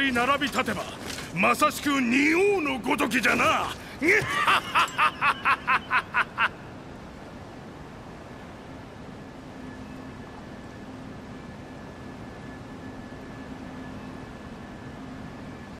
り並び立てばまさしく仁王のごときじゃな。